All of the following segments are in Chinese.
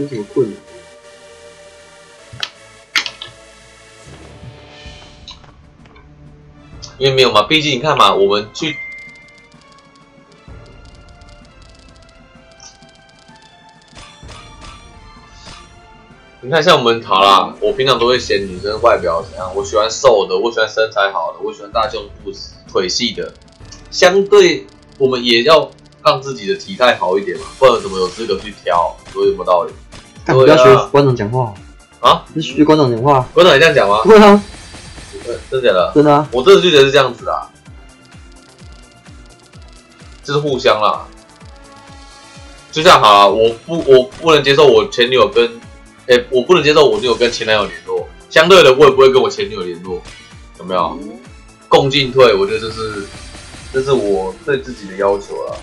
有什么困难？因为没有嘛，毕竟你看嘛，我们去你看，像我们好啦，我平常都会嫌女生外表怎样，我喜欢瘦的，我喜欢身材好的，我喜欢大胸部、腿细的。相对，我们也要让自己的体态好一点嘛，不然怎么有资格去挑？说有什么道理？干不要学馆长讲话，啊？你学馆长讲话。馆长也这样讲吗？对啊，真的假的？真的啊。我真的就觉得是这样子啊，就是互相啦。就这样好啊，我不我不能接受我前女友跟，哎、我不能接受我女友跟前男友联络。相对的，我也不会跟我前女友联络，有没有？共进退，我觉得这是这是我对自己的要求啦。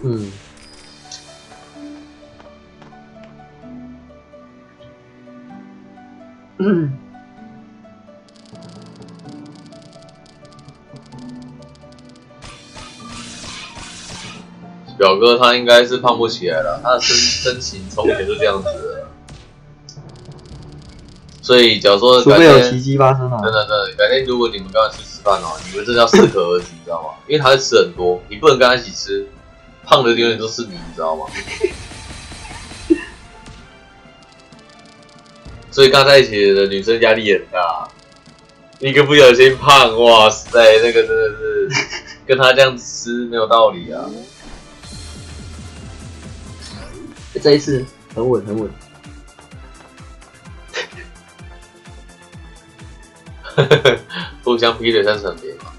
嗯，嗯，表哥他应该是胖不起来了，他的身身形从前就这样子了。所以，假如说改除非有奇迹发生了真。的真的，改天如果你们跟他去吃饭哦，你们真的要适可而止，你知道吗？因为他会吃很多，你不能跟他一起吃，胖的永远都是你，你知道吗？所以跟他在一起的女生压力很大，一个不小心胖，哇塞，那个真的是跟他这样吃没有道理啊！这一次很稳很稳。互相劈腿算成别嘛，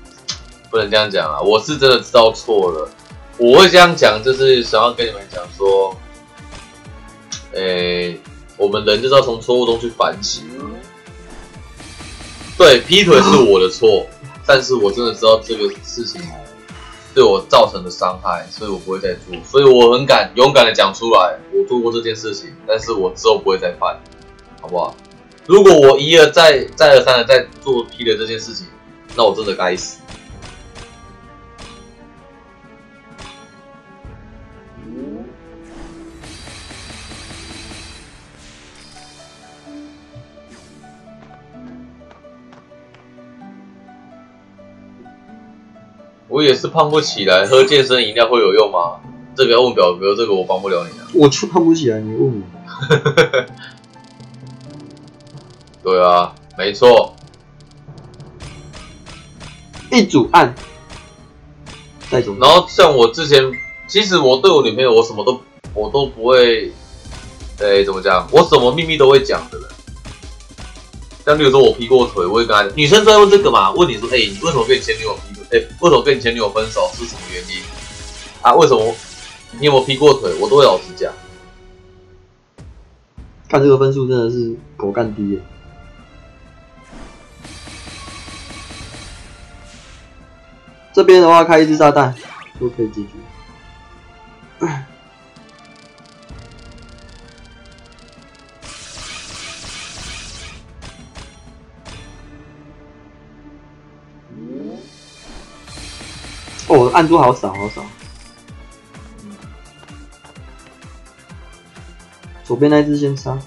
不能这样讲啊！我是真的知道错了，我会这样讲，就是想要跟你们讲说，诶、我们人就是要从错误中去反省。对，劈腿是我的错，但是我真的知道这个事情对我造成的伤害，所以我不会再做，所以我很敢勇敢的讲出来，我做过这件事情，但是我之后不会再犯，好不好？如果我一而再、再而三的在做劈腿这件事情，那我真的该死。我也是胖不起来，喝健身饮料会有用吗？这个要问表哥，这个我帮不了你啊。我就胖不起来，你问我。对啊，没错，一组按，再组。然后像我之前，其实我对我女朋友，我什么都我都不会，诶、怎么讲？我什么秘密都会讲的人。像比如说我劈过腿，我会跟她女生都在问这个嘛，问你说，哎、你为什么跟你前女友劈哎、为什么跟你前女友分手？是什么原因？啊，为什么你有没有劈过腿？我都会老实讲。看这个分数真的是狗干低耶。这边的话开一只炸弹都可以解决。哦，我的按珠好少好少。左边那一只先杀。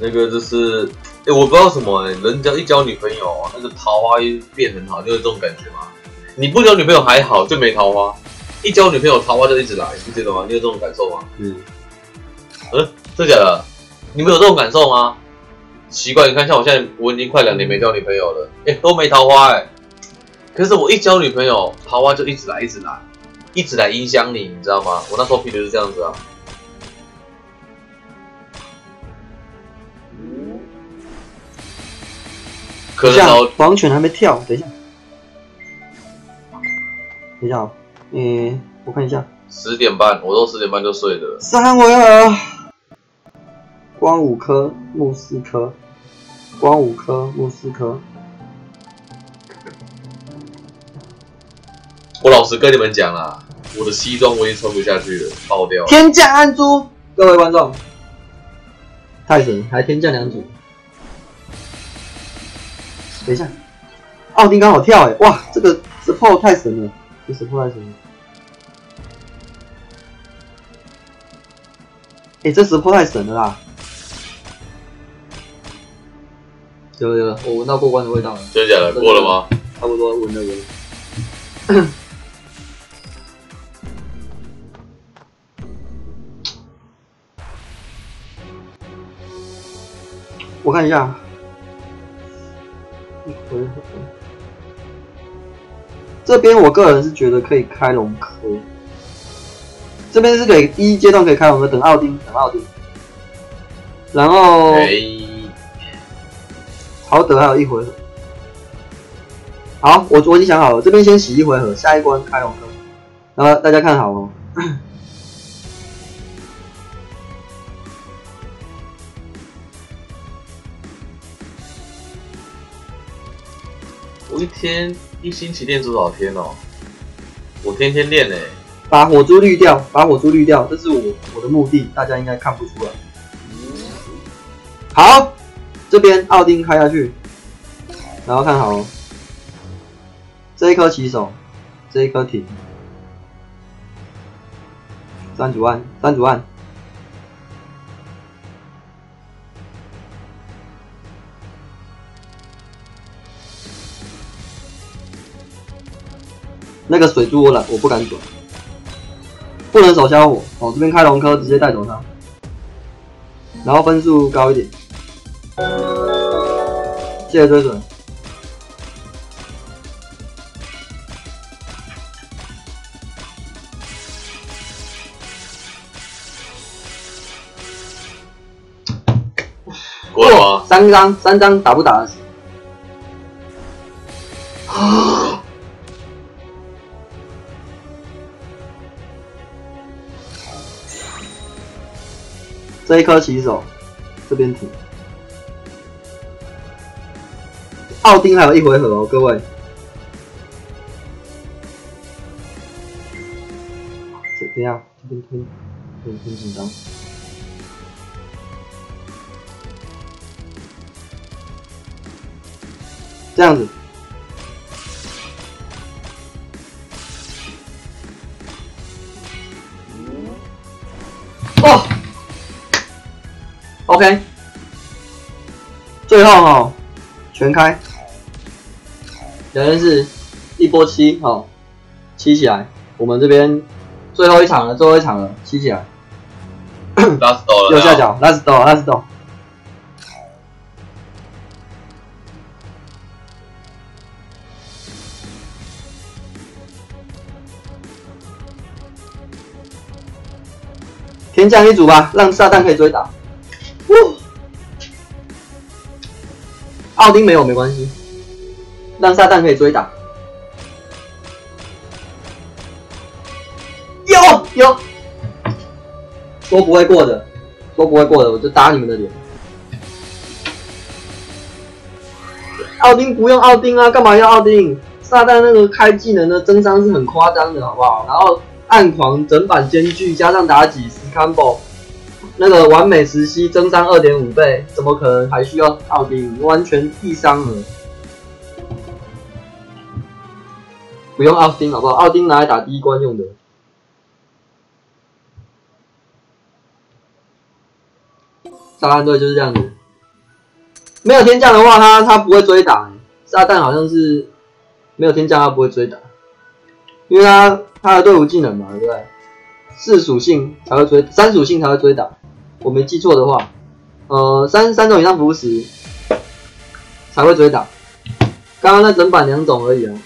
那个就是，哎、我不知道什么、欸，人家一交女朋友，那个桃花运变很好，你有这种感觉吗？你不交女朋友还好，就没桃花；一交女朋友，桃花就一直来，你记得吗？你有这种感受吗？嗯，嗯，真的假的？你们有这种感受吗？奇怪，你看，像我现在，我已经快两年没交女朋友了，哎、都没桃花哎、可是我一交女朋友，桃花就一直来，一直来，一直来影响你，你知道吗？我那时候劈的是这样子啊。可等一下能老，黄犬还没跳，等一下，等一下哦，嗯，我看一下，十点半，我都十点半就睡的了。三回合，光五颗，木四颗，光五颗，木四颗。我老实跟你们讲啊，我的西装我已经穿不下去了，爆掉了。天降安珠，各位观众，太神，还天降两组。等一下，奥丁刚好跳哎，哇，这个 support 太神了，这 support 太神了。哎、这 support 太神了啦！有了有了，我闻到过关的味道了，真的假的？过了吗？差不多闻了闻了。我看一下，一回合。这边我个人是觉得可以开龙科，这边是可以第一阶段可以开龙科，等奥丁，等奥丁，然后哎、曹德还有一回合。好，我我已经想好了，这边先洗一回合，下一关开龙科，然后大家看好哦。我一天一星期练多少天哦？我天天练呢、把火珠滤掉，把火珠滤掉，这是我我的目的，大家应该看不出来。好，这边奥丁开下去，然后看好，这一颗起手，这一颗停，三组万，三组万，那个水珠我懒，我不敢转，不能手消火。哦，这边开龙科直接带走他，然后分数高一点。谢谢追准。过了吗？三张，三张打不打得死？这一颗起手，这边停。奥丁还有一回合哦，各位。这等一下，这边推，有点紧张。这样子。哦，OK，最后哦，全开，两件事，一波七哦，七起来，我们这边最后一场了，最后一场了，七起来，拉死到了。右下角，Let's go，Let's go。天降一组吧，让撒旦可以追打。呜奥丁没有没关系，让撒旦可以追打。有有，说不会过的，说不会过的，我就打你们的脸。奥丁不用奥丁啊，干嘛要奥丁？撒旦那个开技能的增伤是很夸张的，好不好？然后暗狂整版兼具，加上妲己 s combo，那个完美时期增伤二点五倍，怎么可能还需要奥丁？完全地伤了。不用奥丁好不好？奥丁拿来打第一关用的。撒旦队就是这样子，没有天降的话，他他不会追打、炸弹好像是没有天降，他不会追打，因为他他的队伍技能嘛，对不对？四属性才会追，三属性才会追打。我没记错的话，呃，三三种以上符石才会追打。刚刚那整版两种而已啊。